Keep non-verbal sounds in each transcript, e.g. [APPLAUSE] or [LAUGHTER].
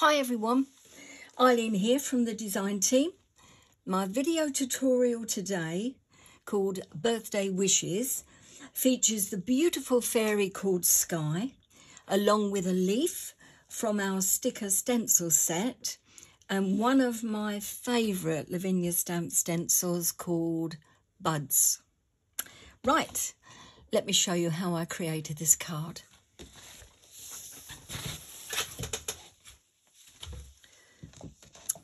Hi everyone, Eileen here from the design team. My video tutorial today called Birthday Wishes features the beautiful fairy called Sky along with a leaf from our sticker stencil set and one of my favourite Lavinia stamp stencils called Buds. Right, let me show you how I created this card.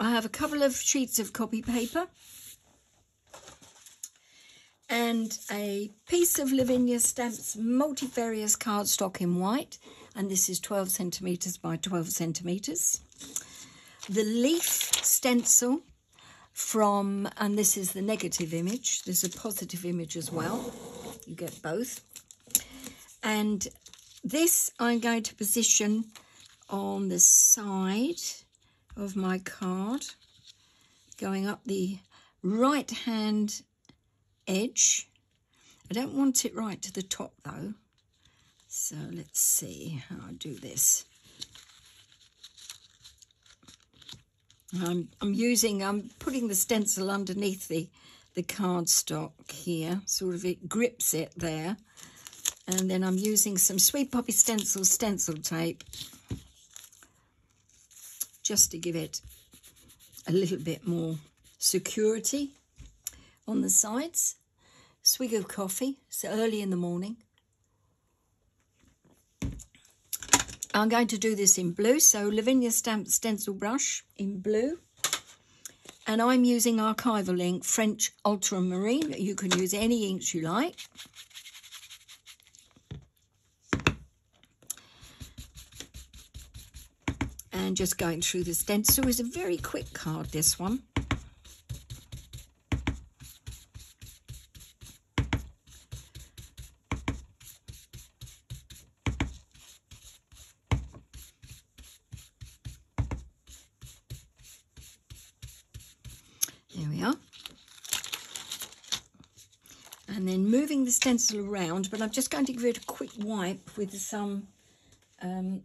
I have a couple of sheets of copy paper and a piece of Lavinia Stamps multifarious cardstock in white and this is 12 centimetres by 12 centimetres. The leaf stencil from, and this is the negative image, there's a positive image as well, you get both. And this I'm going to position on the side of my card, going up the right hand edge. I don't want it right to the top though. So let's see how I do this. I'm, I'm using, I'm putting the stencil underneath the, the cardstock here, sort of it grips it there. And then I'm using some Sweet Poppy Stencil stencil tape just to give it a little bit more security on the sides. Swig of coffee, so early in the morning. I'm going to do this in blue, so Lavinia Stamp Stencil Brush in blue. And I'm using Archival ink, French Ultramarine. You can use any inks you like. And just going through the stencil is a very quick card this one There we are. And then moving the stencil around, but I'm just going to give it a quick wipe with some um,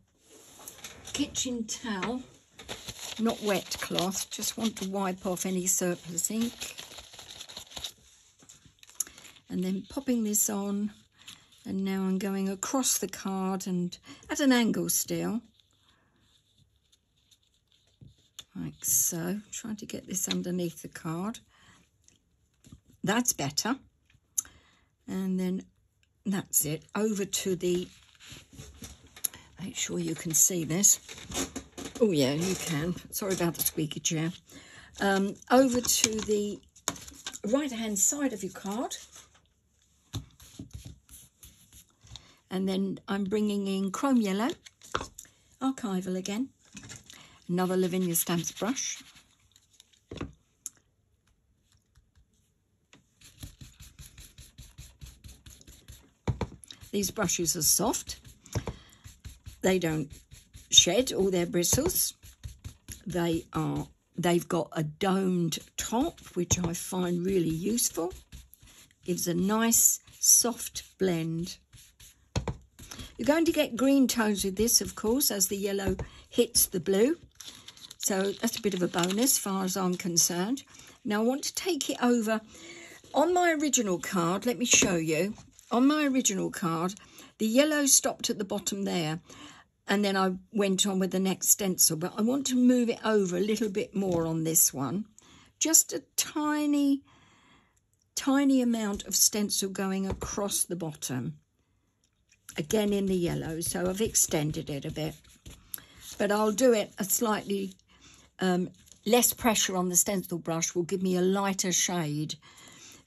kitchen towel, not wet cloth, just want to wipe off any surplus ink. And then popping this on, and now I'm going across the card and at an angle still. Like so, trying to get this underneath the card. That's better. And then that's it, over to the Make sure you can see this. Oh, yeah, you can. Sorry about the squeaky chair. Um, over to the right-hand side of your card. And then I'm bringing in chrome yellow, archival again, another Lavinia Stamps brush. These brushes are soft they don't shed all their bristles. They are they've got a domed top, which I find really useful. Gives a nice soft blend. You're going to get green tones with this, of course, as the yellow hits the blue. So that's a bit of a bonus far as I'm concerned. Now I want to take it over. On my original card, let me show you. On my original card, the yellow stopped at the bottom there and then I went on with the next stencil. But I want to move it over a little bit more on this one. Just a tiny, tiny amount of stencil going across the bottom. Again in the yellow, so I've extended it a bit. But I'll do it a slightly um, less pressure on the stencil brush will give me a lighter shade.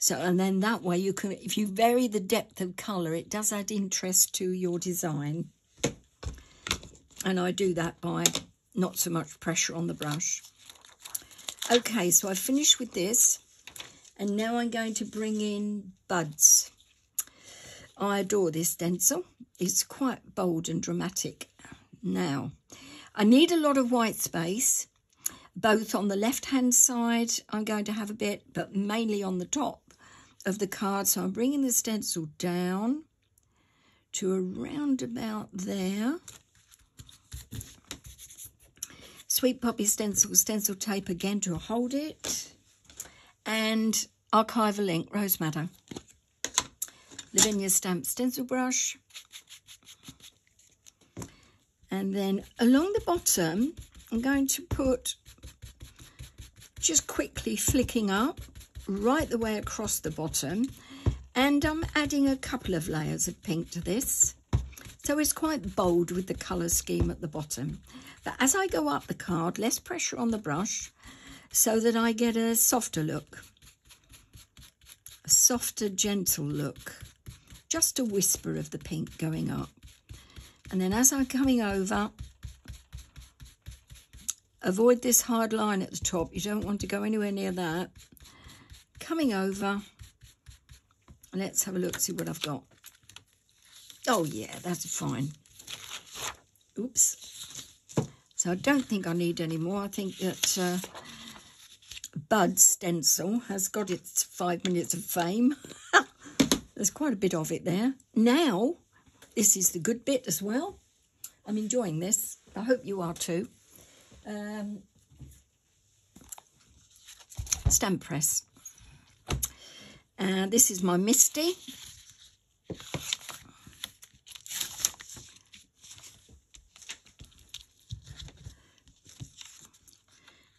So, and then that way you can, if you vary the depth of colour, it does add interest to your design. And I do that by not so much pressure on the brush. Okay, so I've finished with this. And now I'm going to bring in buds. I adore this stencil. It's quite bold and dramatic. Now, I need a lot of white space, both on the left-hand side, I'm going to have a bit, but mainly on the top of the card. So I'm bringing the stencil down to around about there. Sweet Poppy stencil, stencil tape again to hold it. And archival ink, Rose Madder. Lavinia stamp stencil brush. And then along the bottom, I'm going to put, just quickly flicking up, right the way across the bottom. And I'm adding a couple of layers of pink to this. So it's quite bold with the colour scheme at the bottom. But as I go up the card, less pressure on the brush so that I get a softer look. A softer, gentle look. Just a whisper of the pink going up. And then as I'm coming over, avoid this hard line at the top. You don't want to go anywhere near that. Coming over, let's have a look, see what I've got. Oh yeah, that's fine. Oops. So I don't think I need any more. I think that uh, Bud Stencil has got its five minutes of fame. [LAUGHS] There's quite a bit of it there. Now, this is the good bit as well. I'm enjoying this. I hope you are too. Um, stamp press. And this is my MISTI.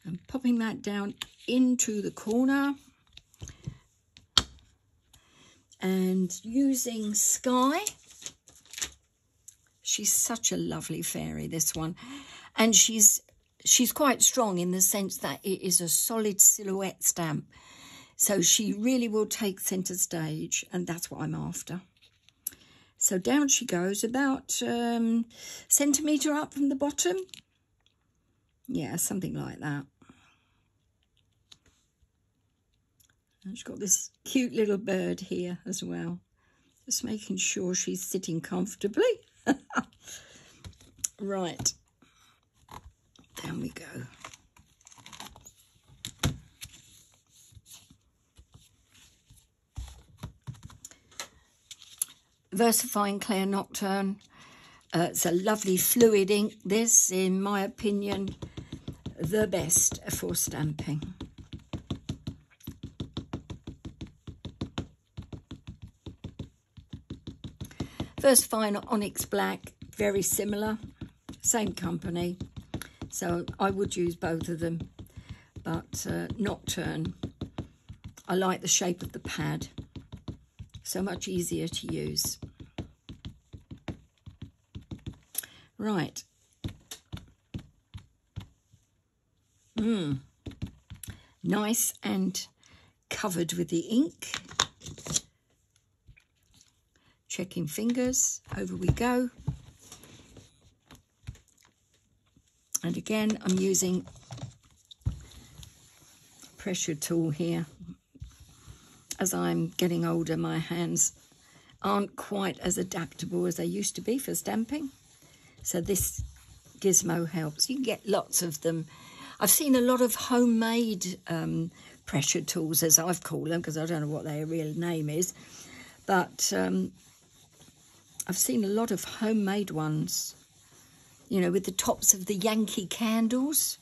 And popping that down into the corner and using Sky. She's such a lovely fairy, this one. And she's she's quite strong in the sense that it is a solid silhouette stamp. So she really will take centre stage, and that's what I'm after. So down she goes, about um, centimetre up from the bottom. Yeah, something like that. And she's got this cute little bird here as well. Just making sure she's sitting comfortably. [LAUGHS] right. Down we go. VersaFine Clair Nocturne. Uh, it's a lovely fluid ink. This, in my opinion, the best for stamping. VersaFine Onyx Black, very similar, same company. So I would use both of them. But uh, Nocturne, I like the shape of the pad. So much easier to use. Right. Mmm. Nice and covered with the ink checking fingers, over we go. And again, I'm using pressure tool here. As I'm getting older, my hands aren't quite as adaptable as they used to be for stamping. So this gizmo helps. You can get lots of them. I've seen a lot of homemade um, pressure tools, as I've called them, because I don't know what their real name is. But um, I've seen a lot of homemade ones, you know, with the tops of the Yankee candles.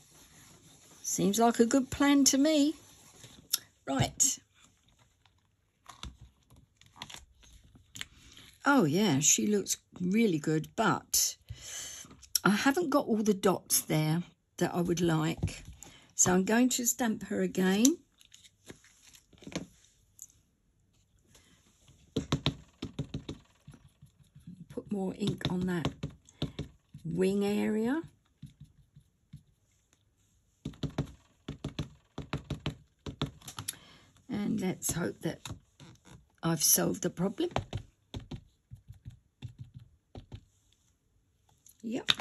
Seems like a good plan to me. Right. Oh, yeah, she looks really good, but I haven't got all the dots there that I would like. So I'm going to stamp her again. Put more ink on that wing area. And let's hope that I've solved the problem. Yep.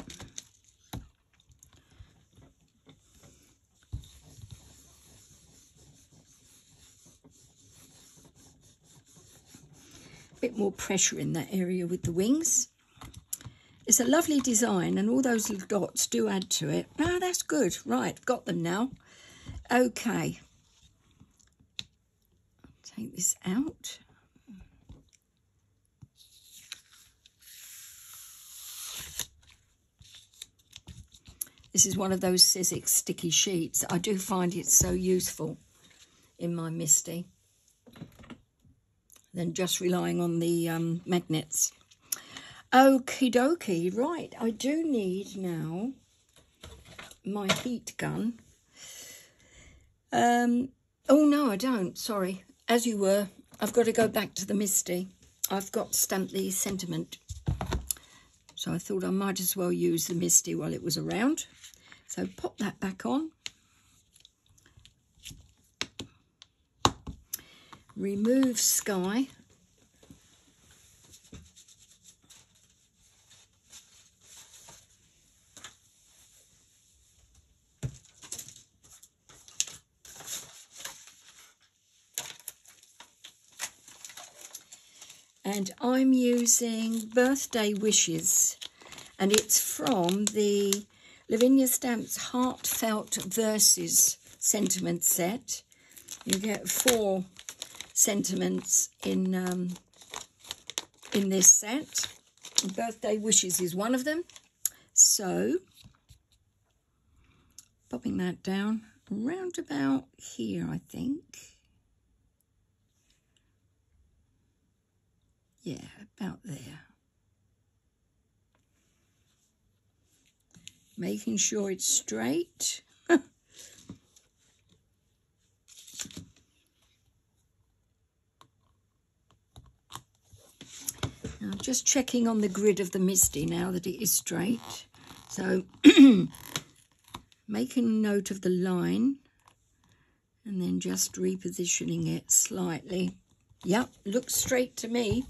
A bit more pressure in that area with the wings. It's a lovely design and all those little dots do add to it. Ah, that's good. Right, got them now. Okay. Take this out. This is one of those Sizzix sticky sheets. I do find it so useful in my MISTI than just relying on the um, magnets. Okie dokie. Right, I do need now my heat gun. Um, oh, no, I don't. Sorry. As you were, I've got to go back to the MISTI. I've got to stamp the sentiment. So I thought I might as well use the MISTI while it was around. So pop that back on. Remove Sky. and I'm using Birthday Wishes and it's from the Lavinia Stamps Heartfelt Verses sentiment set. You get four sentiments in um, in this set. Birthday Wishes is one of them. So, popping that down round about here, I think. Yeah, about there. Making sure it's straight. [LAUGHS] Now, just checking on the grid of the MISTI now that it is straight. So, [CLEARS THROAT] making note of the line and then just repositioning it slightly. Yep, looks straight to me.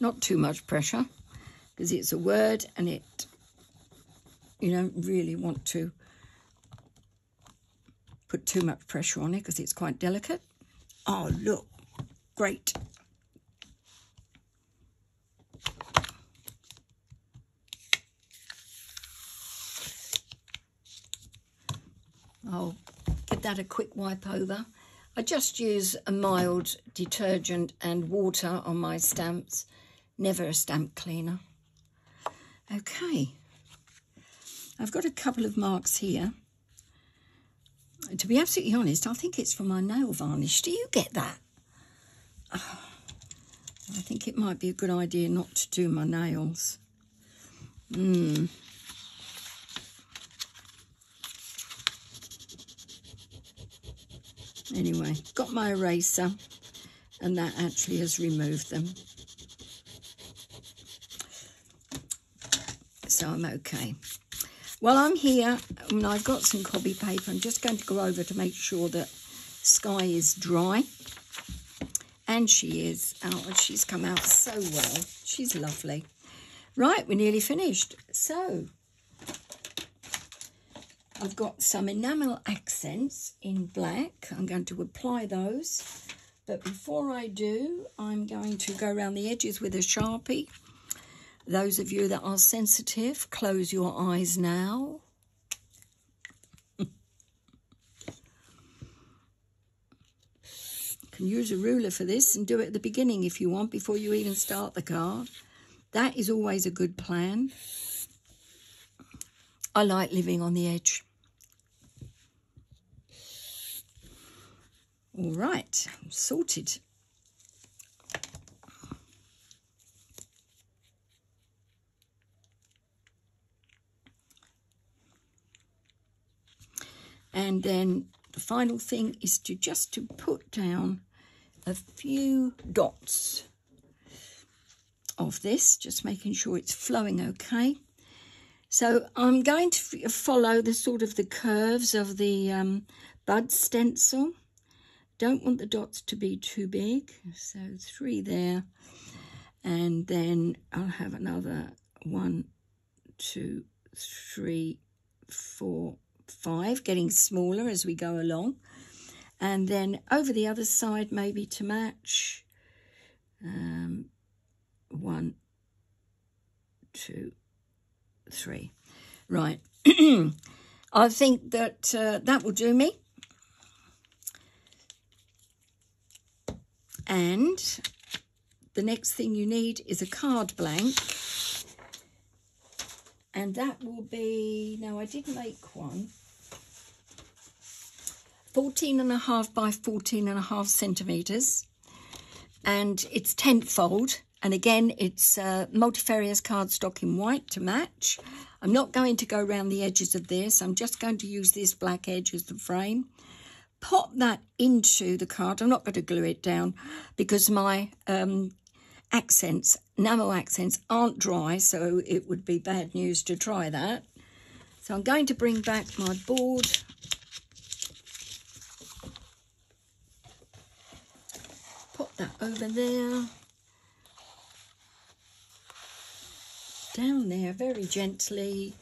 Not too much pressure because it's a word and it you don't really want to put too much pressure on it because it's quite delicate. Oh, look, great. I'll give that a quick wipe over. I just use a mild detergent and water on my stamps never a stamp cleaner. Okay, I've got a couple of marks here. To be absolutely honest, I think it's from my nail varnish. Do you get that? Oh, [SIGHS] I think it might be a good idea not to do my nails. Hmm. Anyway, got my eraser and that actually has removed them. So I'm okay. While I'm here, and I've got some copy paper, I'm just going to go over to make sure that Sky is dry. And she is. Oh, she's come out so well. She's lovely. Right, we're nearly finished. So, I've got some enamel accents in black. I'm going to apply those. But before I do, I'm going to go around the edges with a Sharpie those of you that are sensitive, close your eyes now. [LAUGHS] can use a ruler for this and do it at the beginning if you want, before you even start the card. That is always a good plan. I like living on the edge. All right, sorted. And then the final thing is to just to put down a few dots of this, just making sure it's flowing okay. So I'm going to follow the sort of the curves of the um, bud stencil. Don't want the dots to be too big, so three there. And then I'll have another one, two, three, four, five, getting smaller as we go along. And then over the other side, maybe to match, um, one, two, three. Right. [CLEARS THROAT] I think that uh, that will do me. And the next thing you need is a card blank. And that will be, no, I did make one. 14 and a half by 14 and a half centimetres. And it's tenfold. And again, it's uh, multifarious cardstock in white to match. I'm not going to go around the edges of this. I'm just going to use this black edge as the frame. Pop that into the card. I'm not going to glue it down because my um, accents, enamel accents, aren't dry, so it would be bad news to try that. So I'm going to bring back my board that over there. Down there very gently.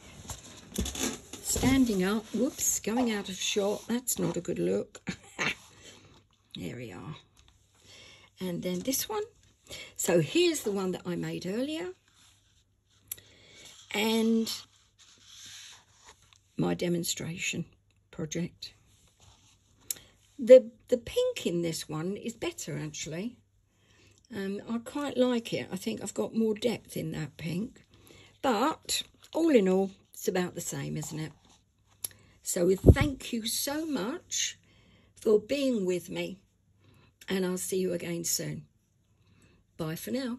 Standing up. Whoops, going out of shot. That's not a good look. [LAUGHS] there we are. And then this one. So here's the one that I made earlier. And my demonstration project. The, the pink in this one is better, actually. Um, I quite like it. I think I've got more depth in that pink. But, all in all, it's about the same, isn't it? So thank you so much for being with me. And I'll see you again soon. Bye for now.